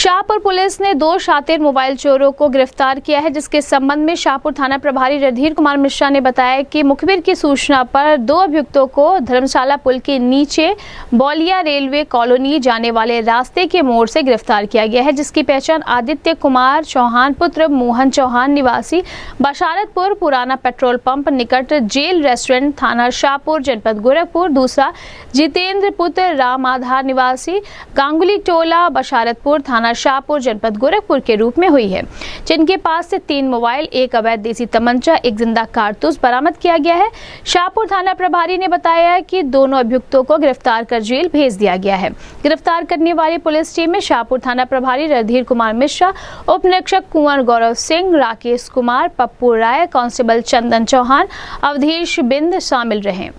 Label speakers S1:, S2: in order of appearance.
S1: Shahpur police ने दो शातिर मोबाइल चोरों को गिरफ़्तार किया है, जिसके संबंध में शाहपुर थाना प्रभारी रणधीर कुमार मिश्रा ने बताया कि मुखबिर की सूचना पर दो अभियुक्तों को धर्मशाला पुल के नीचे बौलिया रेलवे कॉलोनी जाने वाले रास्ते के मोड़ से गिरफ़्तार किया गया है, जिसकी पहचान आदित्य कुमार चौहान, पुत्र मोहन चौहान निवासी, बशारतपुर पुराना पेट्रोल पंप निकट जेल रेस्टोरेंट, थाना शाहपुर, जनपद गोरखपुर, दूसरा जितेंद्र पुत्र राम आधार निवासी, गांगुली टोला, बशारतपुर, थाना थाना शाहपुर जनपद गोरखपुर के रूप में हुई है, जिनके पास से तीन मोबाइल, एक अवैध देसी तमंचा, एक ज़िंदा कारतूस बरामद किया गया है। शाहपुर थाना प्रभारी ने बताया कि दोनों अभियुक्तों को गिरफ़्तार कर जेल भेज दिया गया है। गिरफ़्तार करने वाली पुलिस टीम में शाहपुर थाना प्रभारी रणधीर कुमार मिश्रा उप निरीक्षक कुंवर गौरव सिंह, राकेश कुमार, पप्पू राय, कांस्टेबल चंदन चौहान, अवधेश बिंद शामिल रहे।